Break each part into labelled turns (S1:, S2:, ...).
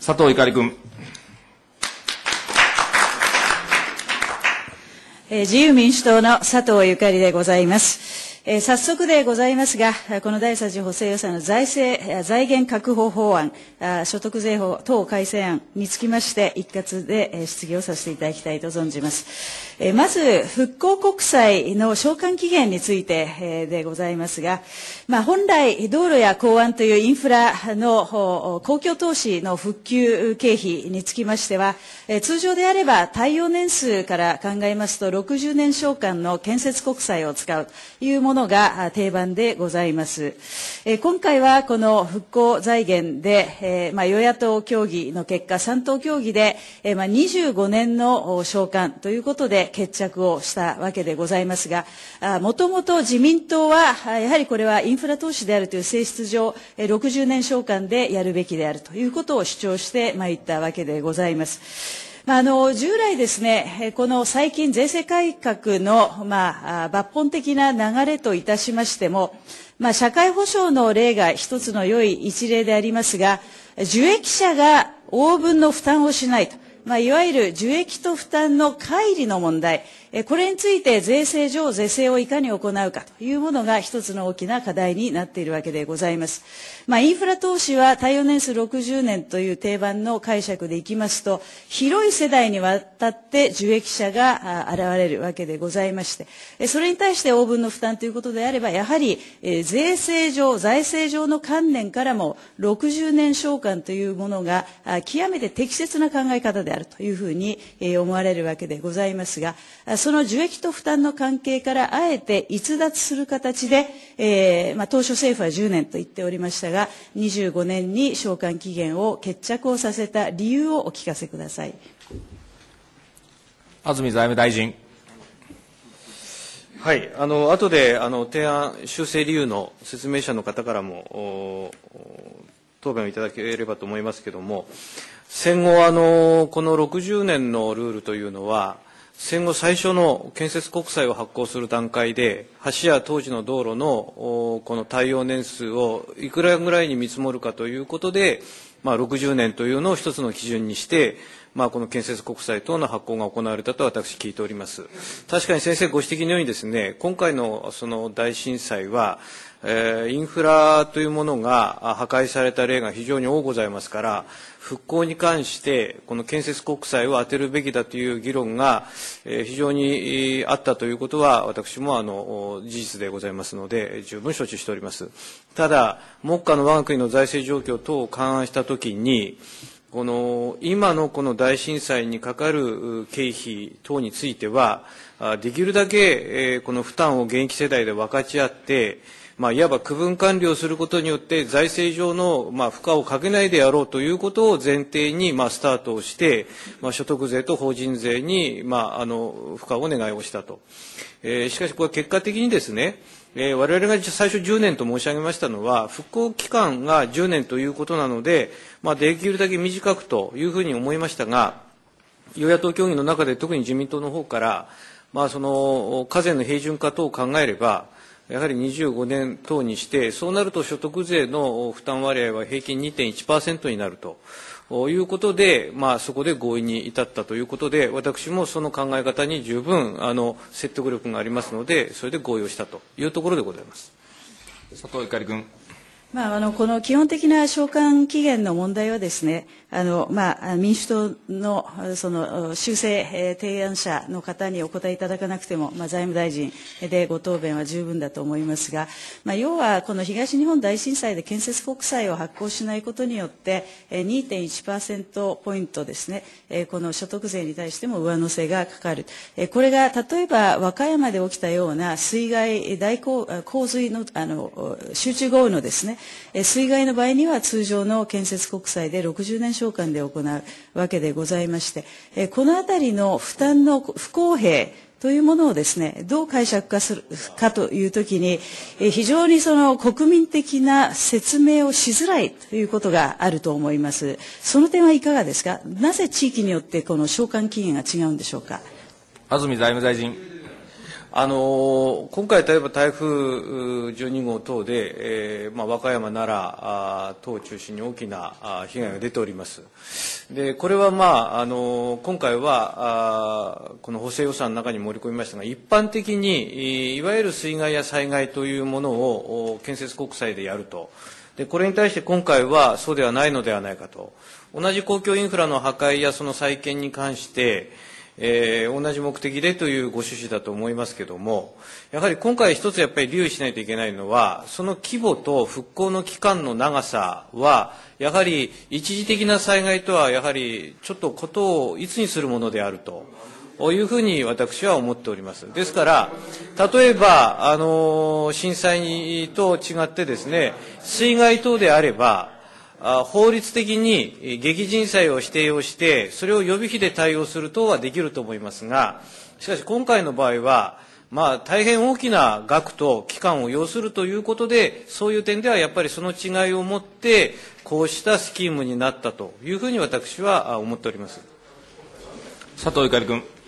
S1: 佐藤ゆかり君。
S2: えー自由民主党の佐藤ゆかりでございます。えー早速でございますが、この第三次補正予算の財政、財源確保法案、所得税法等改正案につきまして、一括で質疑をさせていただきたいと存じます。えーまず、復興国債の償還期限についてえーでございますが、まあ、本来、道路や港湾というインフラの公共投資の復旧経費につきましては、え通常であれば耐用年数から考えますと60年償還の建設国債を使うというものものが定番でございます。え今回はこの復興財源で、えまあ、与野党協議の結果、3党協議で、えまあ、25年のお償還ということで決着をしたわけでございますが、もともと自民党は、やはりこれはインフラ投資であるという性質上、60年償還でやるべきであるということを主張してまいったわけでございます。あ、の従来ですね、この最近税制改革の、まあ、抜本的な流れといたしましても、まあ、社会保障の例が一つの良い一例でありますが、受益者が応分の負担をしないと。まあ、いわゆる受益と負担の乖離の問題、これについて税制上、是正をいかに行うかというものが一つの大きな課題になっているわけでございます。まあ、インフラ投資は耐用年数60年という定番の解釈でいきますと、広い世代にわたって受益者が現れるわけでございまして、それに対して応分の負担ということであれば、やはり、税制上、財政上の観念からも60年償還というものが極めて適切な考え方であるというふうに、思われるわけでございますが、その受益と負担の関係からあえて逸脱する形で、えーまあ、当初政府は10年と言っておりましたが、25年に償還期限を決着をさせた理由をお聞かせください。
S1: 安住財務大臣。
S3: はい、あの後であの提案、修正理由の説明者の方からも答弁をいただければと思いますけれども、戦後あの、この60年のルールというのは、戦後最初の建設国債を発行する段階で、橋や当時の道路のこの耐用年数をいくらぐらいに見積もるかということで、まあ、60年というのを一つの基準にして、まあ、この建設国債等の発行が行われたと私聞いております。確かに先生ご指摘のようにですね、今回のその大震災は、えーインフラというものが破壊された例が非常に多ございますから、復興に関して、この建設国債を充てるべきだという議論が、非常にあったということは、私もあの事実でございますので、十分承知しております。ただ、目下の我が国の財政状況等を勘案したときに、この今のこの大震災にかかる経費等については、できるだけ、この負担を現役世代で分かち合って、まあ、いわば区分管理をすることによって財政上の、まあ、負荷をかけないであろうということを前提に、まあ、スタートをして、まあ、所得税と法人税に、まあ、あの負荷をお願いをしたと。えーしかしこれ結果的にですね、えー我々が最初10年と申し上げましたのは、復興期間が10年ということなので、まあ、できるだけ短くというふうに思いましたが、与野党協議の中で特に自民党の方から、まあ、その課税の平準化等を考えれば、やはり25年等にして、そうなると所得税の負担割合は平均2.1%になると。いうことで、まあ、そこで合意に至ったということで、私もその考え方に十分あの説得力がありますので、それで合意をしたというところでございます。
S1: 佐藤ゆかり君。
S2: まあ、あのこの基本的な償還期限の問題はですね、あのまあ、民主党のその修正提案者の方にお答えいただかなくても、まあ、財務大臣でご答弁は十分だと思いますが、まあ、要はこの東日本大震災で建設国債を発行しないことによって、えー2.1%ポイントですね、えこの所得税に対しても上乗せがかかる。えこれが例えば和歌山で起きたような水害、大洪洪水のあの集中豪雨のですね、え水害の場合には通常の建設国債で60年償還で行うわけでございまして、えーこのあたりの負担の不公平というものをですね、どう解釈化するかというときに、え非常にその国民的な説明をしづらいということがあると思います。その点はいかがですかなぜ地域によってこの償還期限が違うんでしょうか
S1: 安住財務大臣。
S3: あの今回、例えば台風12号等で、えーまあ、和歌山、奈良等を中心に大きな被害が出ております。でこれは、まあ、あの今回はあこの補正予算の中に盛り込みましたが、一般的にいわゆる水害や災害というものを建設国債でやると。でこれに対して今回はそうではないのではないかと。同じ公共インフラの破壊やその再建に関して、えー、同じ目的でというご趣旨だと思いますけれども、やはり今回一つやっぱり留意しないといけないのは、その規模と復興の期間の長さは、やはり一時的な災害とはやはりちょっとことをいつにするものであると。いうふうに私は思っております。ですから、例えば、あの、震災と違ってですね、水害等であれば、法律的に激甚災を指定をして、それを予備費で対応する等はできると思いますが、しかし今回の場合は、まあ、大変大きな額と期間を要するということで、そういう点ではやっぱりその違いをもって、こうしたスキームになったというふうに私は思っております。
S1: 佐藤ゆかり君。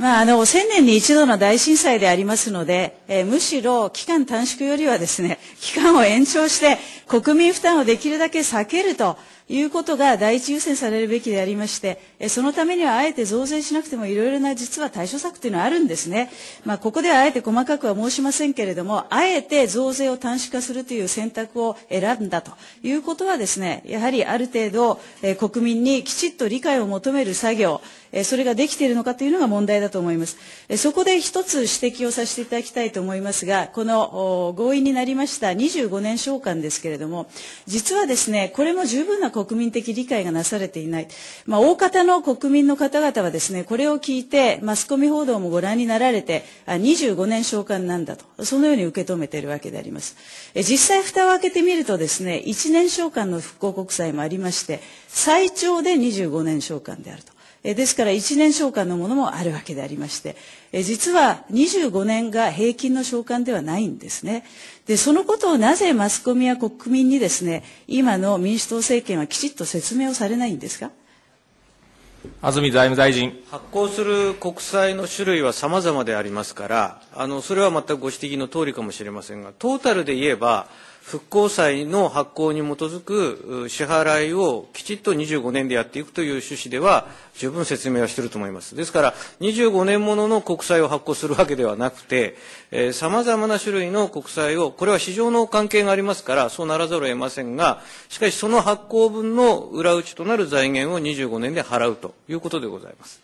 S2: まあ、あの、千年に一度の大震災でありますので、えー、むしろ期間短縮よりはですね、期間を延長して国民負担をできるだけ避けるということが第一優先されるべきでありまして、そのためにはあえて増税しなくてもいろいろな実は対処策というのはあるんですね。まあ、ここではあえて細かくは申しませんけれども、あえて増税を短縮化するという選択を選んだということはですね、やはりある程度、え国民にきちっと理解を求める作業、それができているのかというのが問題だと思います。そこで一つ指摘をさせていただきたいと思いますが、この合意になりました25年償還ですけれども、実はですね、これも十分な国民的理解がなされていない。まあ、大方の国民の方々はですね、これを聞いて、マスコミ報道もご覧になられて、あ25年償還なんだと、そのように受け止めているわけであります。え実際蓋を開けてみるとですね、1年償還の復興国債もありまして、最長で25年償還であると。ですから1年償還のものもあるわけでありまして、実は25年が平均の償還ではないんですね。で、そのことをなぜマスコミや国民にですね、今の民主党政権はきちっと説明をされないんですか？
S1: 安住財務大臣。
S3: 発行する国債の種類は様々でありますから、あの、それは全くご指摘の通りかもしれませんが、トータルで言えば、復興債の発行に基づく支払いをきちっと25年でやっていくという趣旨では十分説明はしていると思います。ですから25年ものの国債を発行するわけではなくて、さまざまな種類の国債を、これは市場の関係がありますから、そうならざるを得ませんが、しかしその発行分の裏打ちとなる財源を25年で払うということでございます。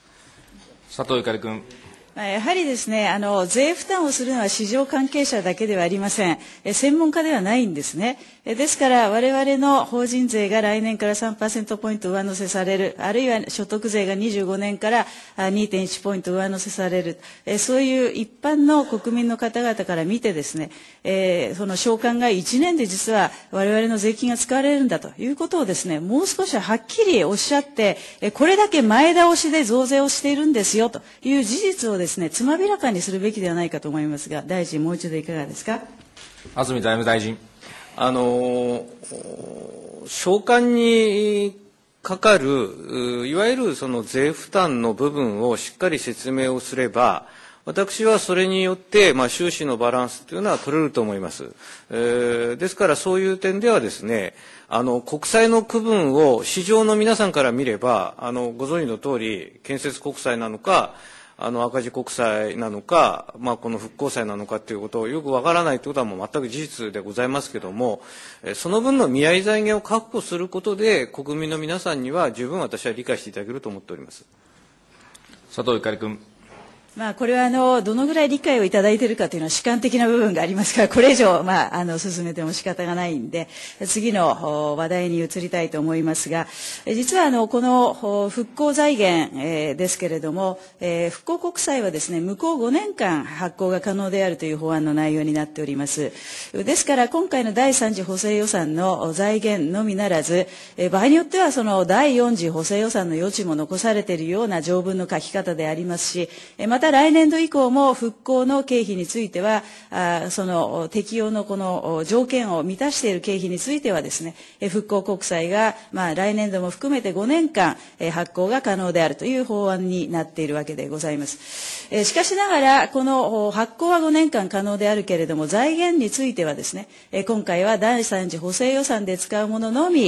S1: 佐藤ゆかり君。
S2: やはりですね、あの、税負担をするのは市場関係者だけではありません。専門家ではないんですね。ですから、我々の法人税が来年から3%ポイント上乗せされる、あるいは所得税が25年から2.1ポイント上乗せされる、そういう一般の国民の方々から見てですね、その償還が1年で実は我々の税金が使われるんだということをですね、もう少しはっきりおっしゃって、これだけ前倒しで増税をしているんですよという事実をですねですね、つまびらかにするべきではないかと思いますが、大臣、もう一度いかがですか？
S1: 安住財務大臣。
S3: あの、償還にかかる、いわゆるその税負担の部分をしっかり説明をすれば、私はそれによって、まあ、収支のバランスというのは取れると思います。えー、ですからそういう点ではですね、あの、国債の区分を市場の皆さんから見れば、あの、ご存知の通り、建設国債なのか、あの赤字国債なのか、まあ、この復興債なのかということをよくわからないということはもう全く事実でございますけれども、その分の見合い財源を確保することで、国民の皆さんには十分私は理解していただけると思っております
S1: 佐藤ゆかり君。
S2: まあ、これはあのどのぐらい理解をいただいているかというのは主観的な部分がありますからこれ以上、まあ、あの進めても仕方がないんで次の話題に移りたいと思いますが実はあのこの復興財源、えー、ですけれども、えー、復興国債はですね向こう5年間発行が可能であるという法案の内容になっております。ですから今回の第3次補正予算の財源のみならず、えー、場合によってはその第4次補正予算の余地も残されているような条文の書き方でありますしまたた来年度以降も復興の経費については、あその適用のこの条件を満たしている経費についてはですね、復興国債が、まあ、来年度も含めて5年間発行が可能であるという法案になっているわけでございます。しかしながら、この発行は5年間可能であるけれども、財源についてはですね、今回は第3次補正予算で使うもののみ、